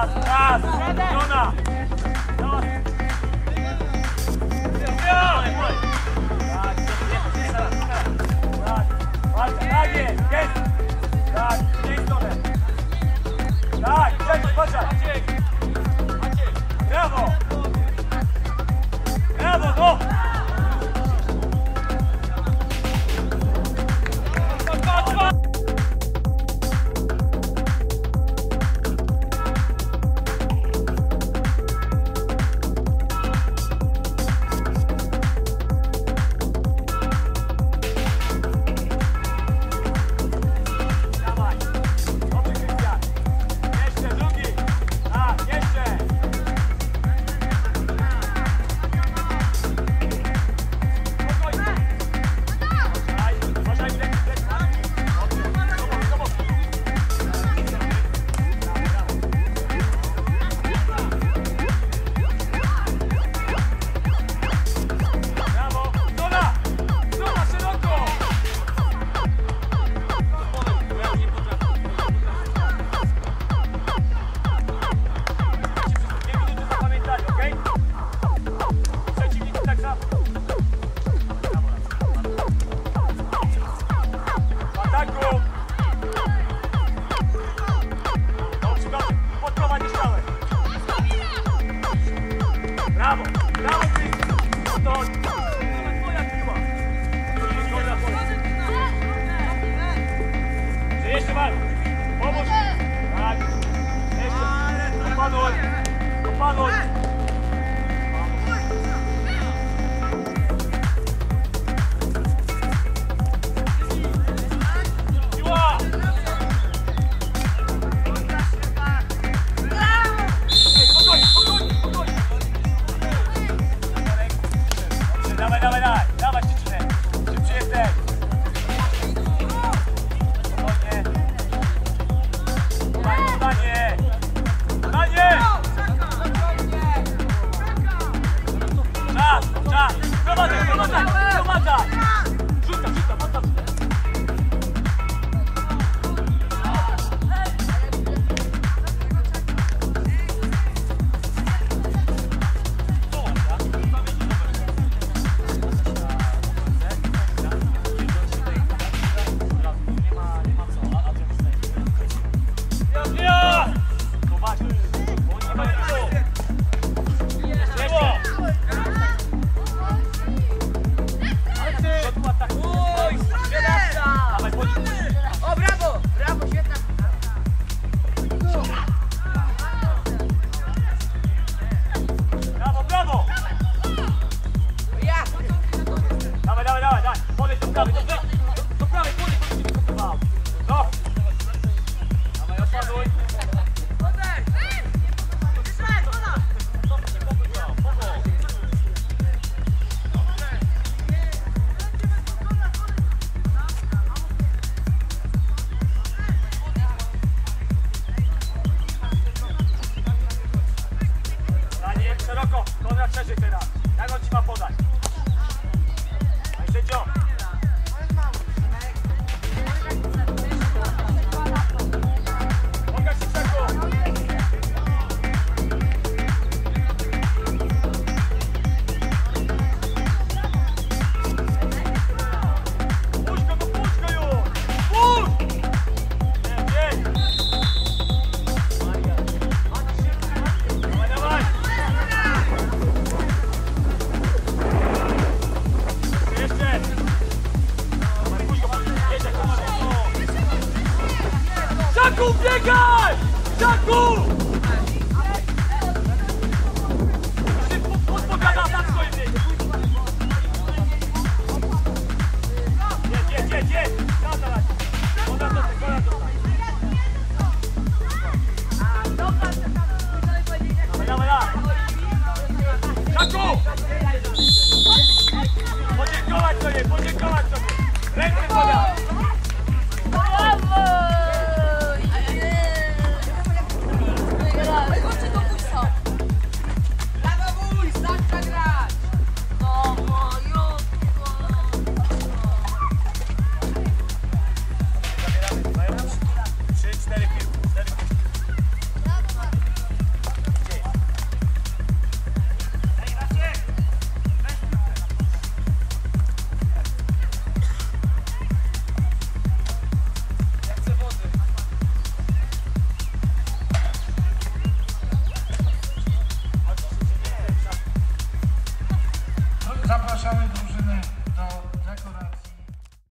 raz, raz, Jona! Tak, jest! Tak, w tej stronę! Tak, czekaj, poczekaj! Brawo! Brawo, ty! To... to twoja siła! Zielona Polska! Jeszcze walcz! Pomóż! Tak! Jeszcze! Opanuj! Opanuj! Konrad Szerzyk teraz. Jak on ci ma podać? Panie sędzio. Senegal! Taku!